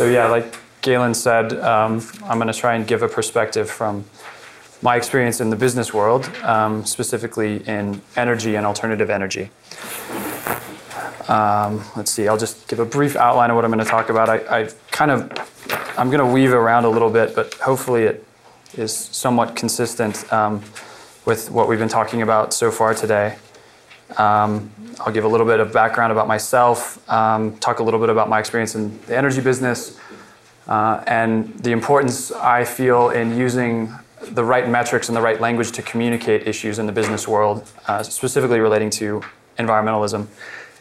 So yeah, like Galen said, um, I'm going to try and give a perspective from my experience in the business world, um, specifically in energy and alternative energy. Um, let's see, I'll just give a brief outline of what I'm going to talk about. I, I kind of, I'm going to weave around a little bit, but hopefully it is somewhat consistent um, with what we've been talking about so far today. Um, I'll give a little bit of background about myself, um, talk a little bit about my experience in the energy business, uh, and the importance I feel in using the right metrics and the right language to communicate issues in the business world, uh, specifically relating to environmentalism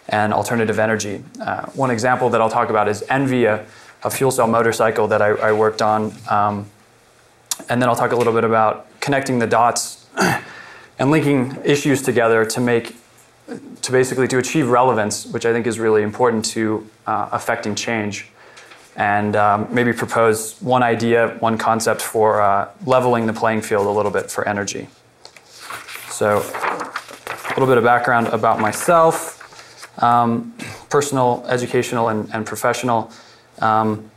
and alternative energy. Uh, one example that I'll talk about is Envy, a, a fuel cell motorcycle that I, I worked on. Um, and then I'll talk a little bit about connecting the dots and linking issues together to make to basically to achieve relevance, which I think is really important to uh, affecting change, and um, maybe propose one idea, one concept for uh, leveling the playing field a little bit for energy. So, a little bit of background about myself, um, personal, educational, and, and professional. Um,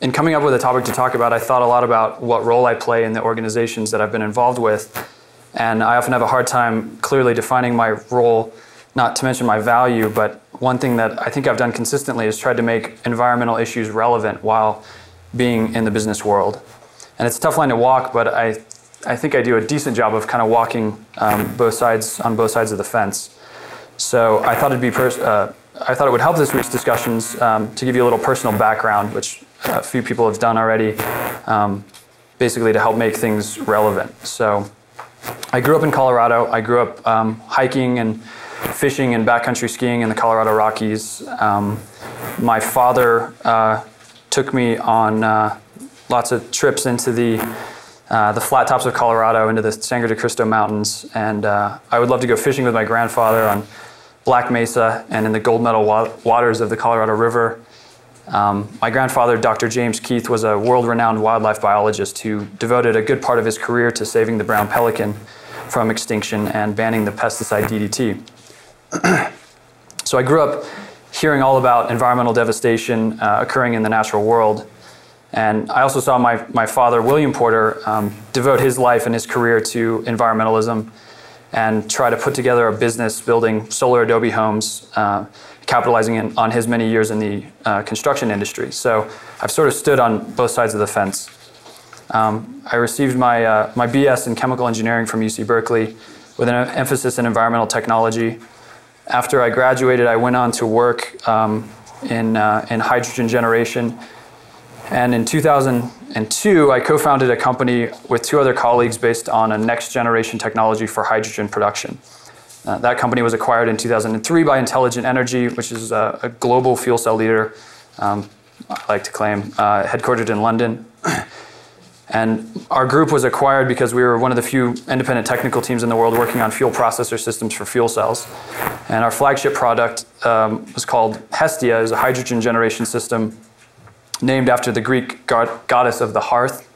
in coming up with a topic to talk about, I thought a lot about what role I play in the organizations that I've been involved with and I often have a hard time clearly defining my role, not to mention my value. But one thing that I think I've done consistently is tried to make environmental issues relevant while being in the business world. And it's a tough line to walk, but I, I think I do a decent job of kind of walking um, both sides on both sides of the fence. So I thought it'd be pers- uh, I thought it would help this week's discussions um, to give you a little personal background, which a few people have done already, um, basically to help make things relevant. So. I grew up in Colorado. I grew up um, hiking and fishing and backcountry skiing in the Colorado Rockies. Um, my father uh, took me on uh, lots of trips into the uh, the flat tops of Colorado, into the Sangre de Cristo Mountains, and uh, I would love to go fishing with my grandfather on Black Mesa and in the gold medal wa- waters of the Colorado River. Um, my grandfather, Dr. James Keith, was a world renowned wildlife biologist who devoted a good part of his career to saving the brown pelican from extinction and banning the pesticide DDT. so I grew up hearing all about environmental devastation uh, occurring in the natural world. And I also saw my, my father, William Porter, um, devote his life and his career to environmentalism and try to put together a business building solar adobe homes. Uh, capitalizing in, on his many years in the uh, construction industry. So I've sort of stood on both sides of the fence. Um, I received my, uh, my BS in chemical engineering from UC Berkeley with an emphasis in environmental technology. After I graduated, I went on to work um, in, uh, in hydrogen generation. And in 2002, I co founded a company with two other colleagues based on a next generation technology for hydrogen production. Uh, that company was acquired in 2003 by Intelligent Energy, which is a, a global fuel cell leader, um, I like to claim, uh, headquartered in London. and our group was acquired because we were one of the few independent technical teams in the world working on fuel processor systems for fuel cells. And our flagship product um, was called Hestia, is a hydrogen generation system named after the Greek god- goddess of the hearth.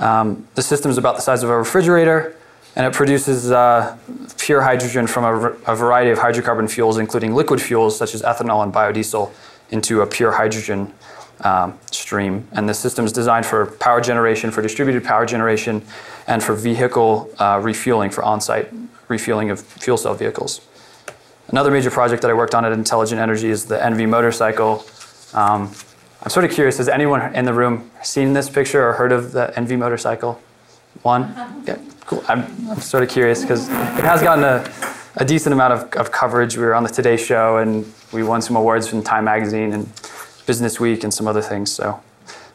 Um, the system is about the size of a refrigerator and it produces uh, pure hydrogen from a, variety of hydrocarbon fuels, including liquid fuels such as ethanol and biodiesel, into a pure hydrogen um, stream. And the system is designed for power generation, for distributed power generation, and for vehicle uh, refueling, for on site refueling of fuel cell vehicles. Another major project that I worked on at Intelligent Energy is the NV motorcycle. Um, I'm sort of curious, has anyone in the room seen this picture or heard of the NV motorcycle? One? Yeah, cool. I'm, I'm sort of curious because it has gotten a, a decent amount of, of, coverage. We were on the Today Show and we won some awards from Time Magazine and Business Week and some other things. So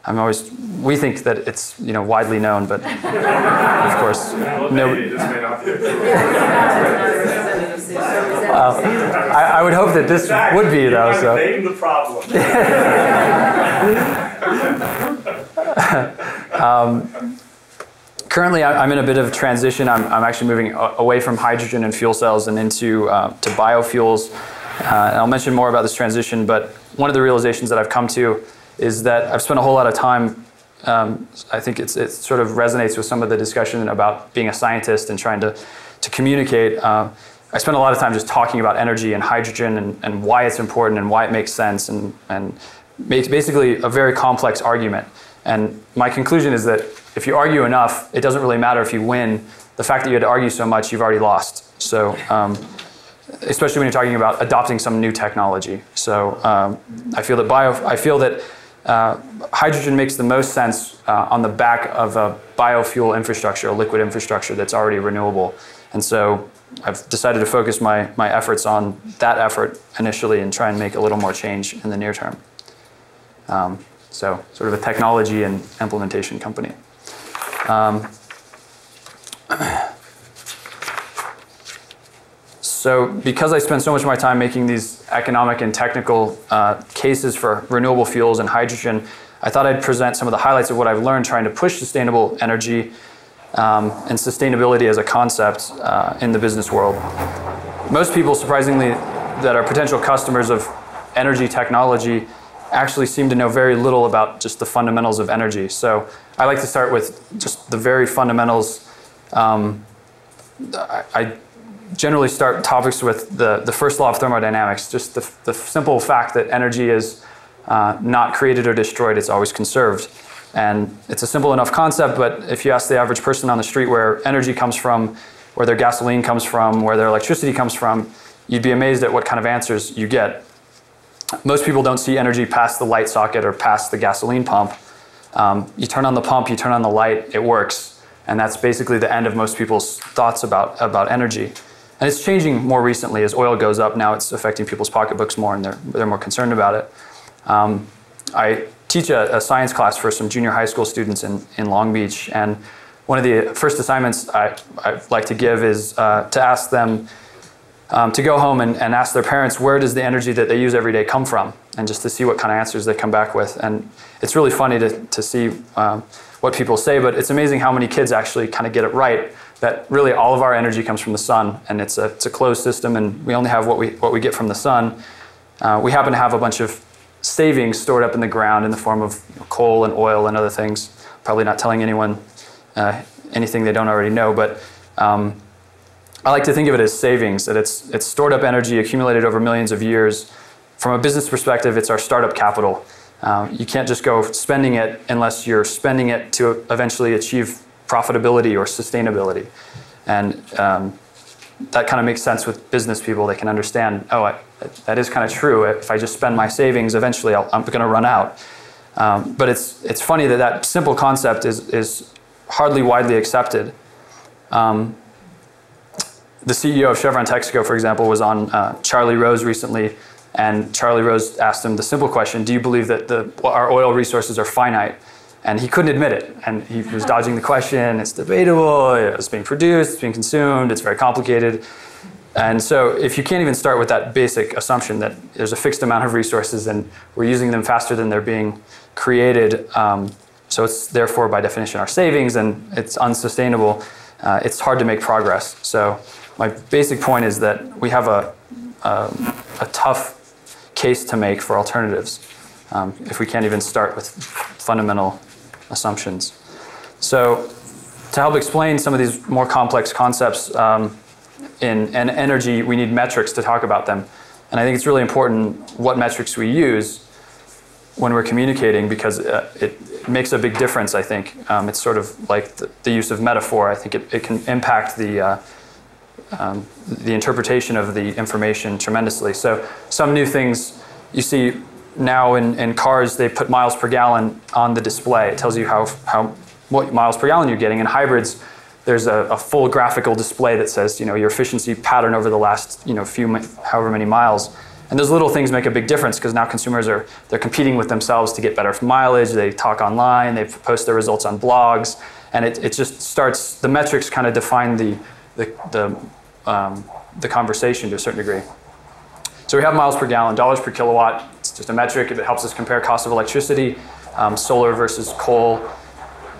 I'm always, we think that it's you know widely known, but of course, no. Uh, I, I, would hope that this exactly. would be though. So name the problem. um, currently I'm in a bit of a transition. I'm, I'm actually moving away from hydrogen and fuel cells and into uh, to biofuels. Uh, and I'll mention more about this transition, but one of the realizations that I've come to is that I've spent a whole lot of time. Um, I think it sort of resonates with some of the discussion about being a scientist and trying to, to communicate. Uh, I spent a lot of time just talking about energy and hydrogen and, and why it's important and why it makes sense and, and makes basically a very complex argument. And my conclusion is that if you argue enough, it doesn't really matter if you win. The fact that you had to argue so much, you've already lost. So, um, especially when you're talking about adopting some new technology. So, um, I feel that bio, I feel that uh, hydrogen makes the most sense uh, on the back of a biofuel infrastructure, a liquid infrastructure that's already renewable. And so I've decided to focus my, my efforts on that effort initially and try and make a little more change in the near term. Um, so, sort of a technology and implementation company. Um, so, because I spend so much of my time making these economic and technical uh, cases for renewable fuels and hydrogen, I thought I'd present some of the highlights of what I've learned trying to push sustainable energy um, and sustainability as a concept uh, in the business world. Most people, surprisingly, that are potential customers of energy technology actually seem to know very little about just the fundamentals of energy. So I like to start with just the very fundamentals. Um, I, I, generally start topics with the, the first law of thermodynamics, just the, the simple fact that energy is uh, not created or destroyed, it's always conserved. And it's a simple enough concept, but if you ask the average person on the street where energy comes from, where their gasoline comes from, where their electricity comes from, you'd be amazed at what kind of answers you get. Most people don't see energy past the light socket or past the gasoline pump. Um, you turn on the pump, you turn on the light, it works. And that's basically the end of most people's thoughts about, about energy. And it's changing more recently as oil goes up. Now it's affecting people's pocketbooks more and they're, they're more concerned about it. Um, I teach a, a, science class for some junior high school students in, in Long Beach. And one of the first assignments I, I like to give is uh, to ask them um, to go home and, and ask their parents where does the energy that they use every day come from and just to see what kind of answers they come back with. And it's really funny to, to see um, what people say, but it's amazing how many kids actually kind of get it right that really all of our energy comes from the sun and it's a, it's a closed system and we only have what we, what we get from the sun. Uh, we happen to have a bunch of savings stored up in the ground in the form of coal and oil and other things. Probably not telling anyone uh, anything they don't already know, but um, I like to think of it as savings, that it's, it's stored up energy accumulated over millions of years. From a business perspective, it's our startup capital. Um, you can't just go spending it unless you're spending it to eventually achieve profitability or sustainability. And um, that kind of makes sense with business people. They can understand, oh, I, that is kind of true. If I just spend my savings, eventually i am going to run out. Um, but it's, it's funny that that simple concept is, is hardly widely accepted. Um, the CEO of Chevron Texaco, for example, was on uh, Charlie Rose recently, and Charlie Rose asked him the simple question Do you believe that the, our oil resources are finite? And he couldn't admit it. And he was dodging the question. It's debatable, it's being produced, it's being consumed, it's very complicated. And so, if you can't even start with that basic assumption that there's a fixed amount of resources and we're using them faster than they're being created, um, so it's therefore by definition our savings and it's unsustainable, uh, it's hard to make progress. So, my basic point is that we have a, a, a tough case to make for alternatives um, if we can't even start with fundamental assumptions. So, to help explain some of these more complex concepts, um, in, in energy, we need metrics to talk about them. And I think it's really important what metrics we use when we're communicating because uh, it, makes a big difference, I think. Um, it's sort of like the, the, use of metaphor. I think it, it can impact the, uh, um, the interpretation of the information tremendously. So, some new things you see now in, in cars, they put miles per gallon on the display. It tells you how, how, what miles per gallon you're getting. In hybrids, there's a, a, full graphical display that says, you know, your efficiency pattern over the last, you know, few, however many miles. And those little things make a big difference because now consumers are, they're competing with themselves to get better mileage. They talk online, they post their results on blogs. And it, it just starts, the metrics kind of define the, the, the, um, the conversation to a certain degree. So we have miles per gallon, dollars per kilowatt. Just a metric. It helps us compare cost of electricity, um, solar versus coal,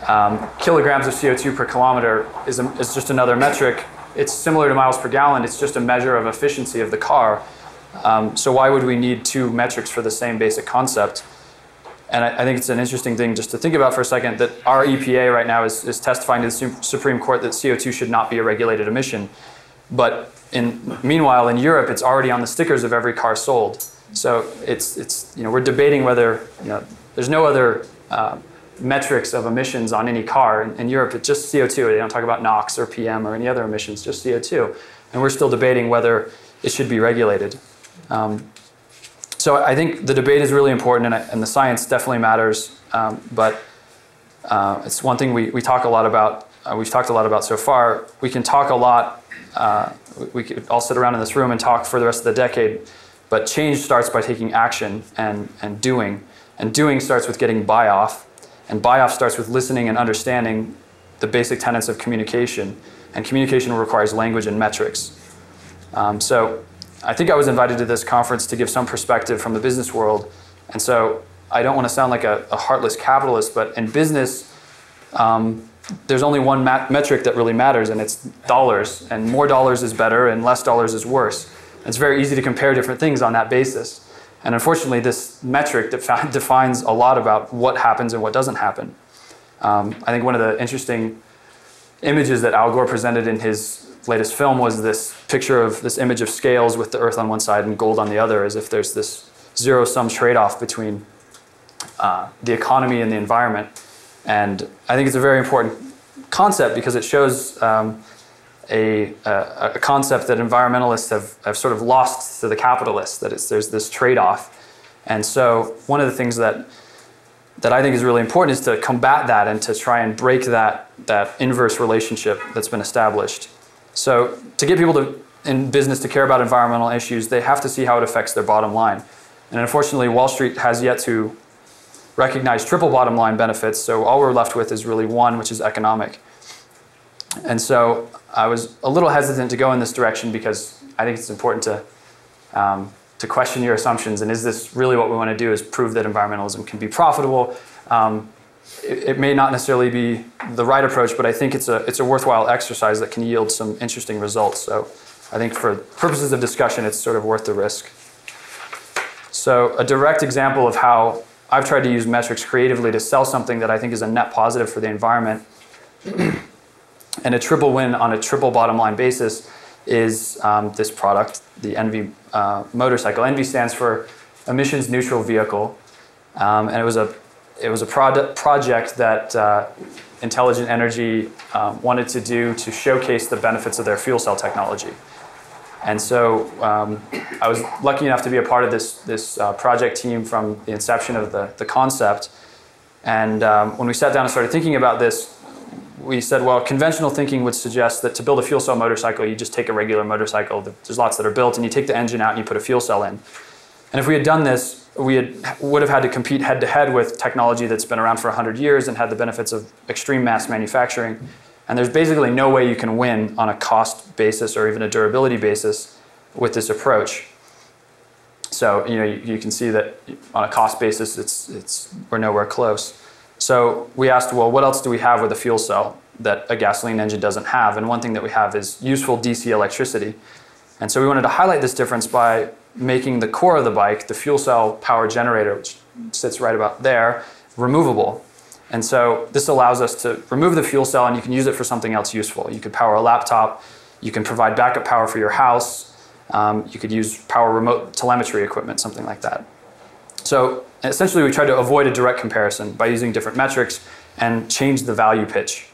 um, kilograms of CO2 per kilometer is, a, is just another metric. It's similar to miles per gallon. It's just a measure of efficiency of the car. Um, so why would we need two metrics for the same basic concept? And I, I, think it's an interesting thing just to think about for a second that our EPA right now is, is testifying to the Supreme Court that CO2 should not be a regulated emission. But in, meanwhile, in Europe, it's already on the stickers of every car sold. So it's, it's you know, we're debating whether, you know, there's no other uh, metrics of emissions on any car. In, in, Europe, it's just CO2. They don't talk about NOx or PM or any other emissions, just CO2. And we're still debating whether it should be regulated. Um, so I think the debate is really important, and, and the science definitely matters. Um, but uh, it's one thing we, we talk a lot about. Uh, we've talked a lot about so far. We can talk a lot. Uh, we could all sit around in this room and talk for the rest of the decade. But change starts by taking action and, and doing. And doing starts with getting buy off. And buy off starts with listening and understanding the basic tenets of communication. And communication requires language and metrics. Um, so I think I was invited to this conference to give some perspective from the business world. And so I don't want to sound like a, a heartless capitalist, but in business, um, there's only one mat- metric that really matters, and it's dollars. And more dollars is better, and less dollars is worse. It's very easy to compare different things on that basis. And unfortunately, this metric defi- defines a lot about what happens and what doesn't happen. Um, I think one of the interesting images that Al Gore presented in his latest film was this picture of this image of scales with the earth on one side and gold on the other, as if there's this zero sum trade off between uh, the economy and the environment. And I think it's a very important concept because it shows um, a, a, a, concept that environmentalists have, have sort of lost to the capitalists, that there's this trade off. And so, one of the things that, that I think is really important is to combat that and to try and break that, that inverse relationship that's been established. So, to get people to, in business to care about environmental issues, they have to see how it affects their bottom line. And unfortunately, Wall Street has yet to recognize triple bottom line benefits. So, all we're left with is really one, which is economic. And so I was a little hesitant to go in this direction because I think it's important to, um, to question your assumptions and is this really what we want to do is prove that environmentalism can be profitable. Um, it, it, may not necessarily be the right approach, but I think it's a, it's a worthwhile exercise that can yield some interesting results. So I think for purposes of discussion, it's sort of worth the risk. So a direct example of how I've tried to use metrics creatively to sell something that I think is a net positive for the environment and a triple win on a triple bottom line basis is um, this product, the ENVI uh, motorcycle. ENVI stands for Emissions Neutral Vehicle, um, and it was a it was a product project that uh, Intelligent Energy um, wanted to do to showcase the benefits of their fuel cell technology. And so um, I was lucky enough to be a part of this this uh, project team from the inception of the the concept. And um, when we sat down and started thinking about this, we said, well, conventional thinking would suggest that to build a fuel cell motorcycle, you just take a regular motorcycle. There's lots that are built, and you take the engine out and you put a fuel cell in. And if we had done this, we had, would have had to compete head to head with technology that's been around for 100 years and had the benefits of extreme mass manufacturing. And there's basically no way you can win on a cost basis or even a durability basis with this approach. So you know you, you can see that on a cost basis, it's, it's, we're nowhere close. So we asked, well, what else do we have with a fuel cell that a gasoline engine doesn't have? And one thing that we have is useful DC electricity. And so we wanted to highlight this difference by making the core of the bike, the fuel cell power generator, which sits right about there, removable. And so this allows us to remove the fuel cell and you can use it for something else useful. You could power a laptop, you can provide backup power for your house, um, you could use power remote telemetry equipment, something like that. So essentially, we tried to avoid a direct comparison by using different metrics and change the value pitch.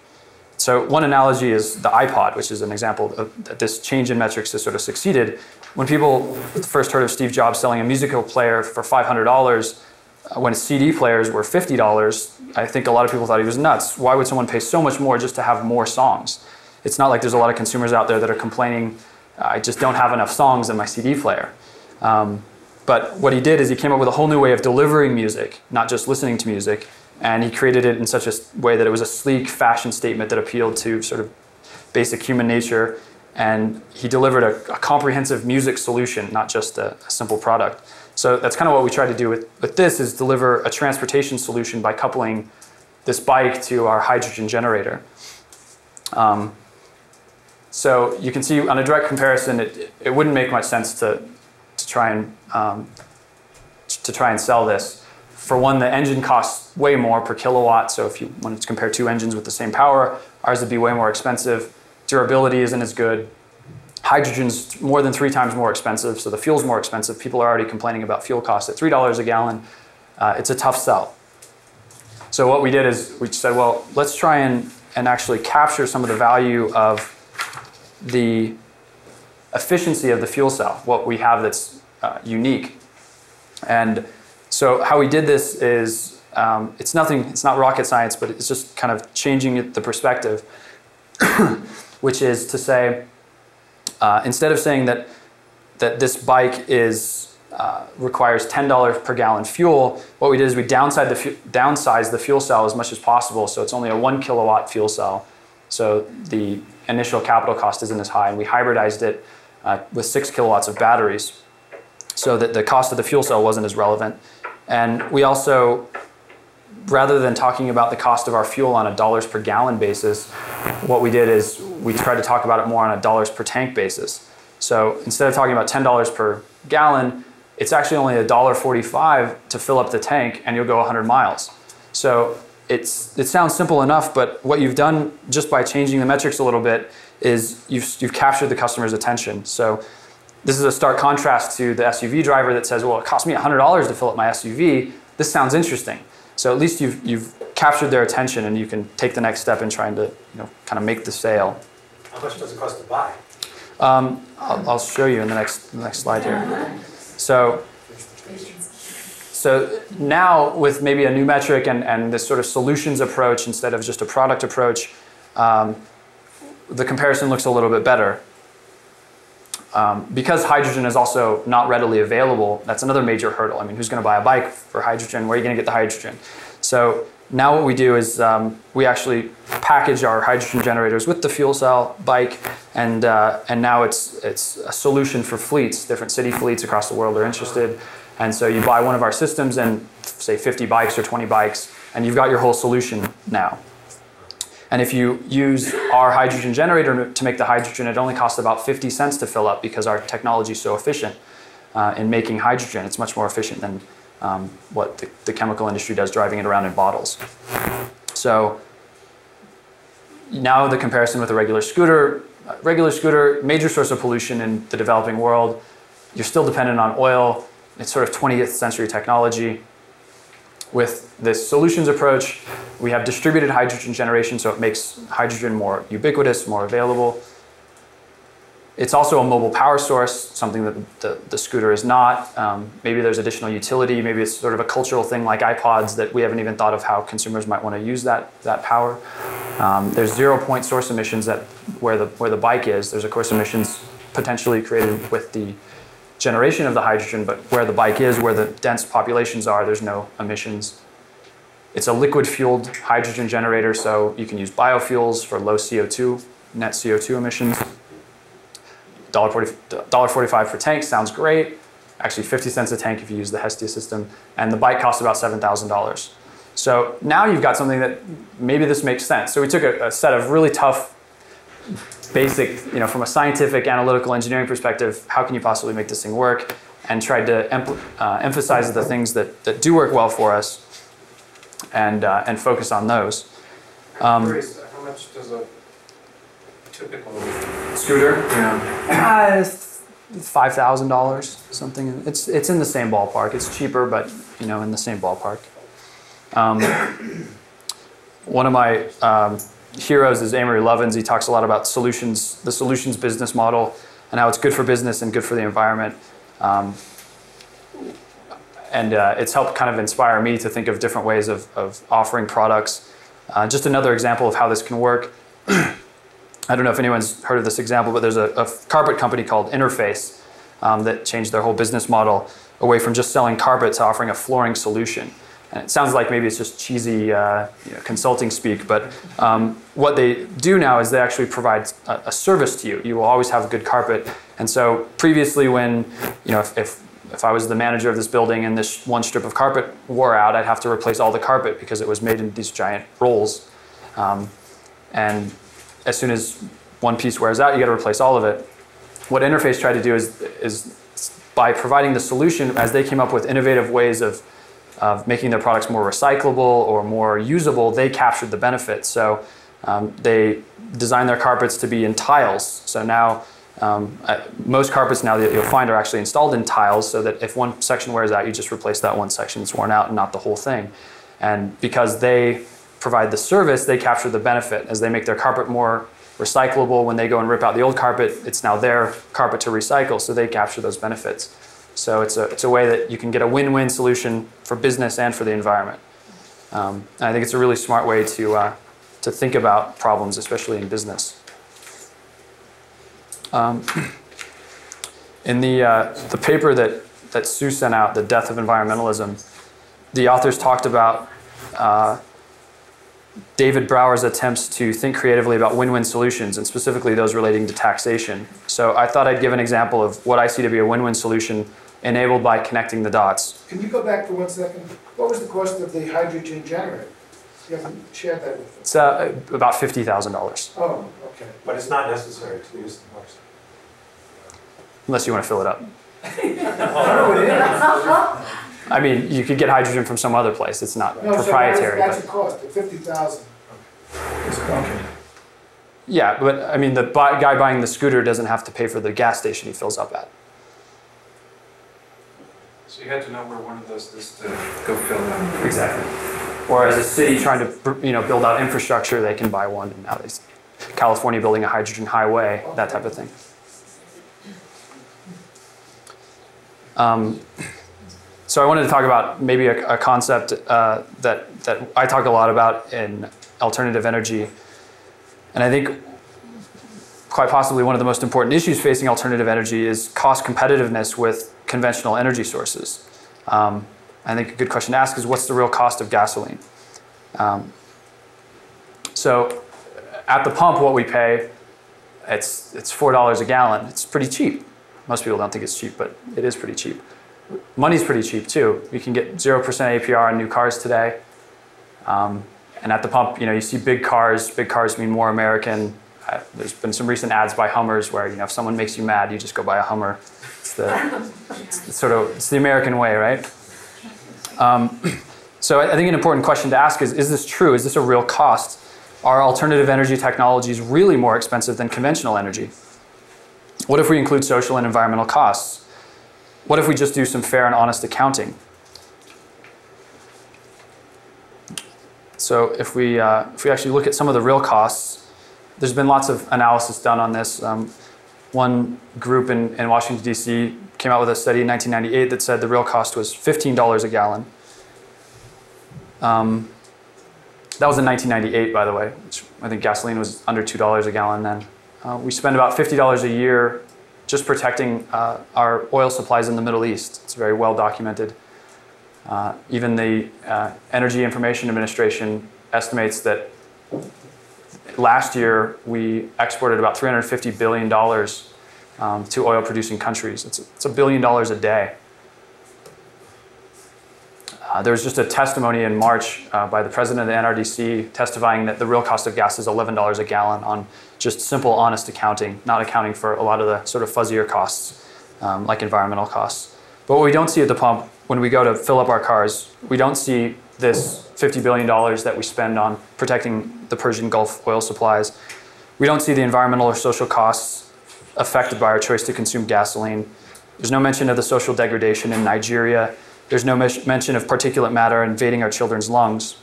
So one analogy is the iPod, which is an example of that this change in metrics has sort of succeeded. When people first heard of Steve Jobs selling a musical player for $500, uh, when CD players were $50, I think a lot of people thought he was nuts. Why would someone pay so much more just to have more songs? It's not like there's a lot of consumers out there that are complaining, I just don't have enough songs in my CD player. Um, but what he did is he came up with a whole new way of delivering music, not just listening to music. And he created it in such a way that it was a sleek fashion statement that appealed to sort of basic human nature. And he delivered a, a comprehensive music solution, not just a, a, simple product. So that's kind of what we try to do with, with this is deliver a transportation solution by coupling this bike to our hydrogen generator. Um, so you can see on a direct comparison, it, it wouldn't make much sense to, to try and um, to try and sell this. For one, the engine costs way more per kilowatt. So if you wanted to compare two engines with the same power, ours would be way more expensive. Durability isn't as good. hydrogen's more than three times more expensive, so the fuel's more expensive. People are already complaining about fuel costs at $3 a gallon. Uh, it's a tough sell. So what we did is we said, well, let's try and, and actually capture some of the value of the efficiency of the fuel cell, what we have that's uh, unique. And so how we did this is, um, it's nothing, it's not rocket science, but it's just kind of changing the perspective, which is to say, uh, instead of saying that, that this bike is, uh, requires $10 per gallon fuel, what we did is we downside the downsized the fuel cell as much as possible. So it's only a one kilowatt fuel cell. So the initial capital cost isn't as high. And we hybridized it uh, with six kilowatts of batteries so that the cost of the fuel cell wasn't as relevant. And we also, rather than talking about the cost of our fuel on a dollars per gallon basis, what we did is we tried to talk about it more on a dollars per tank basis. So instead of talking about $10 per gallon, it's actually only $1.45 to fill up the tank and you'll go 100 miles. So it's, it sounds simple enough, but what you've done just by changing the metrics a little bit is you've, you've captured the customer's attention. So this is a stark contrast to the SUV driver that says, well, it cost me $100 to fill up my SUV. This sounds interesting. So at least you've, you've captured their attention and you can take the next step in trying to you know, kind of make the sale. How much does it cost to buy? Um, I'll, I'll, show you in the next, the next slide here. So, so now with maybe a new metric and, and this sort of solutions approach instead of just a product approach, um, the comparison looks a little bit better. Um, because hydrogen is also not readily available, that's another major hurdle. I mean, who's going to buy a bike for hydrogen? Where are you going to get the hydrogen? So now what we do is um, we actually package our hydrogen generators with the fuel cell bike, and uh, and now it's it's a solution for fleets. Different city fleets across the world are interested, and so you buy one of our systems and say 50 bikes or 20 bikes, and you've got your whole solution now. And if you use our hydrogen generator to make the hydrogen, it only costs about 50 cents to fill up because our technology is so efficient uh, in making hydrogen. It's much more efficient than um, what the, the, chemical industry does driving it around in bottles. So now the comparison with a regular scooter, regular scooter, major source of pollution in the developing world. You're still dependent on oil. It's sort of 20th century technology. With this solutions approach, we have distributed hydrogen generation, so it makes hydrogen more ubiquitous, more available. It's also a mobile power source, something that the, the scooter is not. Um, maybe there's additional utility. Maybe it's sort of a cultural thing like iPods that we haven't even thought of how consumers might want to use that, that power. Um, there's zero point source emissions that where the, where the bike is. There's of course emissions potentially created with the generation of the hydrogen, but where the bike is, where the dense populations are, there's no emissions. It's a liquid fueled hydrogen generator, so you can use biofuels for low CO2, net CO2 emissions. $1.45 per tank sounds great. Actually, 50 cents a tank if you use the Hestia system. And the bike costs about $7,000. So now you've got something that maybe this makes sense. So we took a, a set of really tough basic, you know, from a scientific analytical engineering perspective, how can you possibly make this thing work? And tried to uh, emphasize the things that, that do work well for us and, uh, and focus on those. Um, how much does a typical scooter? Yeah. Uh, Five thousand dollars, something. It's it's in the same ballpark. It's cheaper, but you know, in the same ballpark. Um, one of my um, heroes is Amory Lovins. He talks a lot about solutions, the solutions business model, and how it's good for business and good for the environment. Um, and uh, it's helped kind of inspire me to think of different ways of, of offering products. Uh, just another example of how this can work. I don't know if anyone's heard of this example, but there's a, a carpet company called Interface um, that changed their whole business model away from just selling carpet to offering a flooring solution. And it sounds like maybe it's just cheesy uh, you know, consulting speak, but um, what they do now is they actually provide a, a, service to you. You will always have a good carpet. And so previously when, you know, if, if, if I was the manager of this building and this one strip of carpet wore out, I'd have to replace all the carpet because it was made in these giant rolls. Um, and as soon as one piece wears out, you got to replace all of it. What Interface tried to do is, is by providing the solution, as they came up with innovative ways of of making their products more recyclable or more usable, they captured the benefit. So um, they designed their carpets to be in tiles. So now Um, I, most carpets now that you'll find are actually installed in tiles so that if one section wears out, you just replace that one section that's worn out and not the whole thing. And because they provide the service, they capture the benefit as they make their carpet more recyclable. When they go and rip out the old carpet, it's now their carpet to recycle, so they capture those benefits. So it's a, it's a way that you can get a win win solution for business and for the environment. Um, and I think it's a really smart way to, uh, to think about problems, especially in business. Um, in the, uh, the paper that, that Sue sent out, The Death of Environmentalism, the authors talked about uh, David Brower's attempts to think creatively about win win solutions, and specifically those relating to taxation. So I thought I'd give an example of what I see to be a win win solution enabled by connecting the dots. Can you go back for one second? What was the cost of the hydrogen generator? You haven't shared that with us. It's uh, about $50,000, Oh, okay. But it's not necessary to use the horse. unless you want to fill it up. Oh, it is? I mean, you could get hydrogen from some other place. It's not No, so proprietary. that's, but- that's a cost, the fifty thousand. Yeah, but I mean, the buy, guy buying the scooter doesn't have to pay for the gas station he fills up at. You had to know where one of those is to go fill in. Exactly. Or as a city trying to, you know, build out infrastructure, they can buy one. And nowadays, California building a hydrogen highway, that type of thing. Um, so I wanted to talk about maybe a, a concept uh, that that I talk a lot about in alternative energy, and I think quite possibly one of the most important issues facing alternative energy is cost competitiveness with conventional energy sources. Um, I think a good question to ask is what's the real cost of gasoline? Um, so at the pump, what we pay, it's, it's $4 a gallon. It's pretty cheap. Most people don't think it's cheap, but it is pretty cheap. Money's pretty cheap too. You can get 0% APR on new cars today. Um, and at the pump, you know, you see big cars. Big cars mean more American. Uh, there's been some recent ads by Hummers where, you know, if someone makes you mad, you just go buy a Hummer. It's the, it's the sort of, it's the American way, right? Um, so I I think an important question to ask is, is this true? Is this a real cost? Are alternative energy technologies really more expensive than conventional energy? What if we include social and environmental costs? What if we just do some fair and honest accounting? So if we, uh, if we actually look at some of the real costs, there's been lots of analysis done on this. Um, one group in, in Washington, D.C. came out with a study in 1998 that said the real cost was $15 a gallon. Um, that was in 1998, by the way, which I think gasoline was under $2 a gallon then. Uh, we spend about $50 a year just protecting uh, our oil supplies in the Middle East. It's very well documented. Uh, even the uh, Energy Information Administration estimates that last year we exported about $350 billion um, to oil producing countries. It's, it's a billion dollars a day. Uh, there was just a testimony in March uh, by the president of the NRDC testifying that the real cost of gas is $11 a gallon on just simple, honest accounting, not accounting for a lot of the sort of fuzzier costs, um, like environmental costs. But what we don't see at the pump when we go to fill up our cars, we don't see this $50 billion that we spend on protecting the Persian Gulf oil supplies. We don't see the environmental or social costs affected by our choice to consume gasoline. There's no mention of the social degradation in Nigeria. There's no mention of particulate matter invading our children's lungs.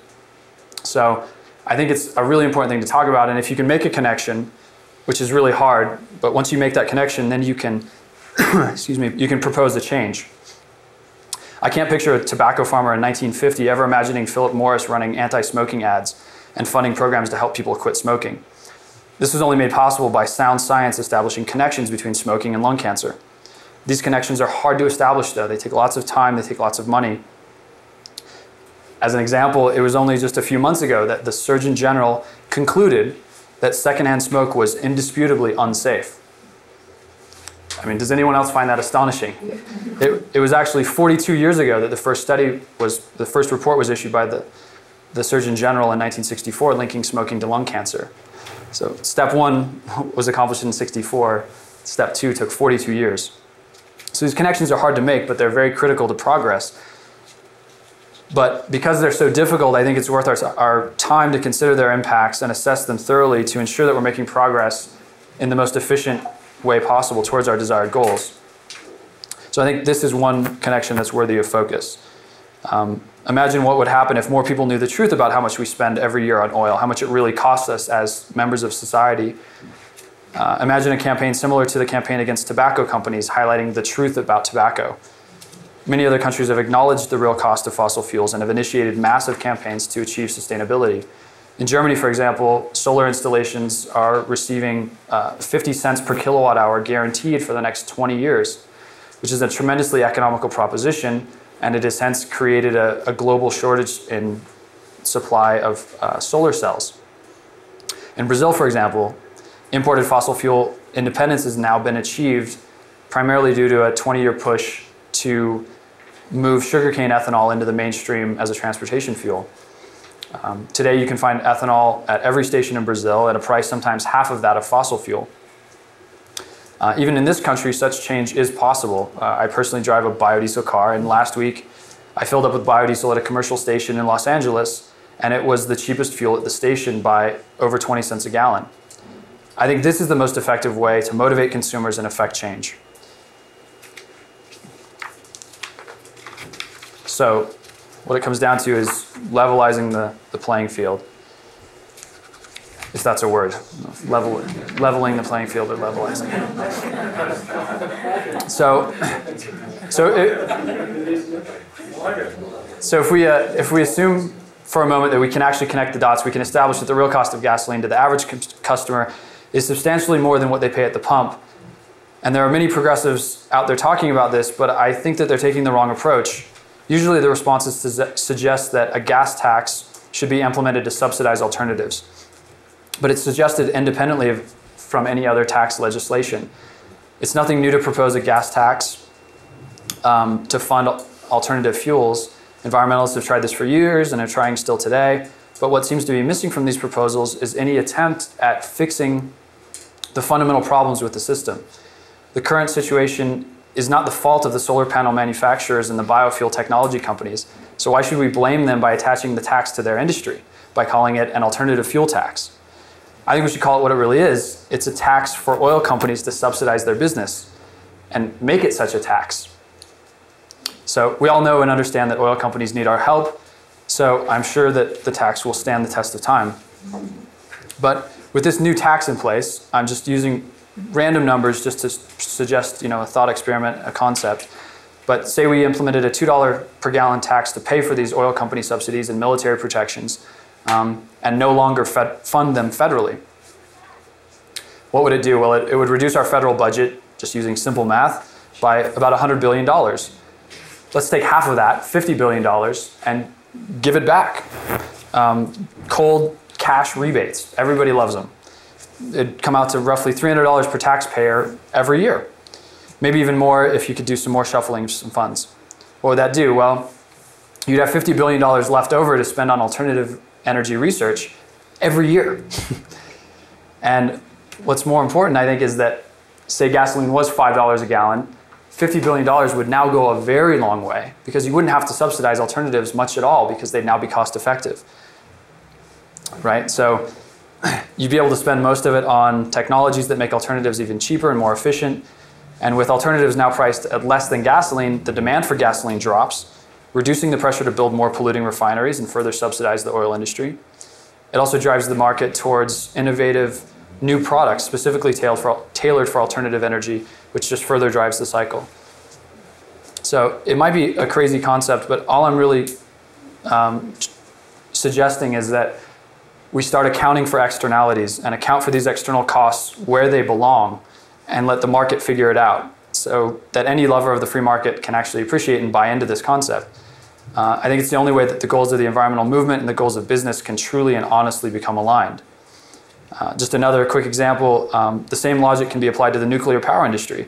So I think it's a really important thing to talk about. And if you can make a connection, which is really hard, but once you make that connection, then you can, excuse me, you can propose a change. I can't picture a tobacco farmer in 1950 ever imagining Philip Morris running anti smoking ads and funding programs to help people quit smoking. This was only made possible by sound science establishing connections between smoking and lung cancer. These connections are hard to establish, though. They take lots of time, they take lots of money. As an example, it was only just a few months ago that the Surgeon General concluded that secondhand smoke was indisputably unsafe. I mean, does anyone else find that astonishing? It, it was actually 42 years ago that the first study was, the first report was issued by the, the Surgeon General in 1964 linking smoking to lung cancer. So step one was accomplished in 64. Step two took 42 years. So these connections are hard to make, but they're very critical to progress. But because they're so difficult, I think it's worth our, our time to consider their impacts and assess them thoroughly to ensure that we're making progress in the most efficient way possible towards our desired goals. So I think this is one connection that's worthy of focus. Um, imagine what would happen if more people knew the truth about how much we spend every year on oil, how much it really costs us as members of society. Uh, imagine a campaign similar to the campaign against tobacco companies highlighting the truth about tobacco. Many other countries have acknowledged the real cost of fossil fuels and have initiated massive campaigns to achieve sustainability. In Germany, for example, solar installations are receiving uh, 50 cents per kilowatt hour guaranteed for the next 20 years, which is a tremendously economical proposition, and it has hence created a, a global shortage in supply of uh, solar cells. In Brazil, for example, imported fossil fuel independence has now been achieved primarily due to a 20 year push to move sugarcane ethanol into the mainstream as a transportation fuel. Um, today, you can find ethanol at every station in Brazil at a price sometimes half of that of fossil fuel. Uh, even in this country, such change is possible. Uh, I personally drive a biodiesel car, and last week I filled up with biodiesel at a commercial station in Los Angeles, and it was the cheapest fuel at the station by over 20 cents a gallon. I think this is the most effective way to motivate consumers and affect change. So, what it comes down to is levelizing the, the playing field. If that's a word. Level, leveling the playing field or levelizing. So, so, it, so if, we, uh, if we assume for a moment that we can actually connect the dots, we can establish that the real cost of gasoline to the average customer is substantially more than what they pay at the pump. And there are many progressives out there talking about this, but I think that they're taking the wrong approach. Usually the responses suggest that a gas tax should be implemented to subsidize alternatives. But it's suggested independently of, from any other tax legislation. It's nothing new to propose a gas tax um, to fund alternative fuels. Environmentalists have tried this for years and are trying still today. But what seems to be missing from these proposals is any attempt at fixing the fundamental problems with the system. The current situation is not the fault of the solar panel manufacturers and the biofuel technology companies. So why should we blame them by attaching the tax to their industry, by calling it an alternative fuel tax? I think we should call it what it really is. It's a tax for oil companies to subsidize their business and make it such a tax. So we all know and understand that oil companies need our help. So I'm sure that the tax will stand the test of time. But with this new tax in place, I'm just using random numbers just to suggest, you know, a thought experiment, a concept. But say we implemented a $2 per gallon tax to pay for these oil company subsidies and military protections um, and no longer fund them federally. What would it do? Well, it, it would reduce our federal budget, just using simple math, by about $100 billion. Let's take half of that, $50 billion, and give it back. Um, cold cash rebates, everybody loves them it'd come out to roughly $300 per taxpayer every year. Maybe even more if you could do some more shuffling of some funds. What would that do? Well, you'd have $50 billion left over to spend on alternative energy research every year. and what's more important, I think, is that say gasoline was $5 a gallon, $50 billion would now go a very long way because you wouldn't have to subsidize alternatives much at all because they'd now be cost effective. Right? So you'd be able to spend most of it on technologies that make alternatives even cheaper and more efficient. And with alternatives now priced at less than gasoline, the demand for gasoline drops, reducing the pressure to build more polluting refineries and further subsidize the oil industry. It also drives the market towards innovative new products specifically tailored for, tailored for alternative energy, which just further drives the cycle. So it might be a crazy concept, but all I'm really um, suggesting is that we start accounting for externalities and account for these external costs where they belong and let the market figure it out so that any lover of the free market can actually appreciate and buy into this concept. Uh, I think it's the only way that the goals of the environmental movement and the goals of business can truly and honestly become aligned. Uh, just another quick example um, the same logic can be applied to the nuclear power industry.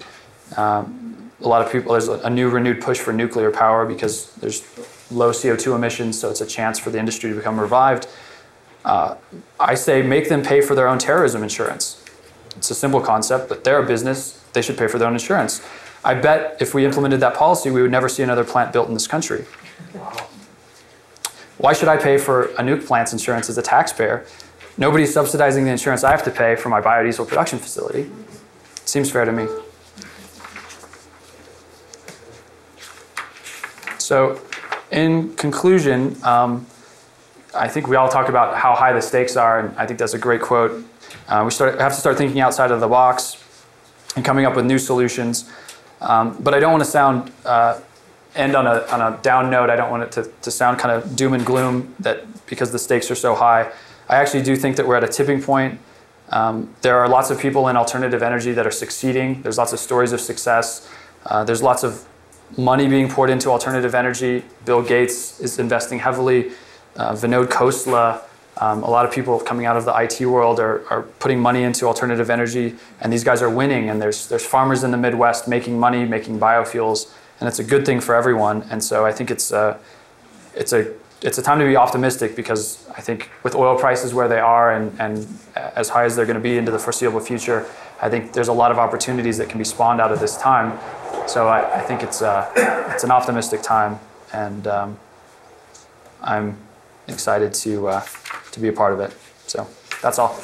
Um, a lot of people, there's a new renewed push for nuclear power because there's low CO2 emissions, so it's a chance for the industry to become revived. Uh, I say make them pay for their own terrorism insurance. It's a simple concept, but they're a business, they should pay for their own insurance. I bet if we implemented that policy, we would never see another plant built in this country. Why should I pay for a nuke plant's insurance as a taxpayer? Nobody's subsidizing the insurance I have to pay for my biodiesel production facility. seems fair to me. So, in conclusion, um, I think we all talk about how high the stakes are, and I think that's a great quote. Uh, we start, have to start thinking outside of the box and coming up with new solutions. Um, but I don't want to sound uh, end on a, on a down note. I don't want it to, to sound kind of doom and gloom that because the stakes are so high. I actually do think that we're at a tipping point. Um, there are lots of people in alternative energy that are succeeding. There's lots of stories of success. Uh, there's lots of money being poured into alternative energy. Bill Gates is investing heavily. Uh, Vinod Khosla, um, a lot of people coming out of the IT world are, are putting money into alternative energy, and these guys are winning. And there's there's farmers in the Midwest making money, making biofuels, and it's a good thing for everyone. And so I think it's a, it's a it's a time to be optimistic because I think with oil prices where they are and, and as high as they're going to be into the foreseeable future, I think there's a lot of opportunities that can be spawned out of this time. So I, I think it's a, it's an optimistic time, and um, I'm excited to uh, to be a part of it. So that's all.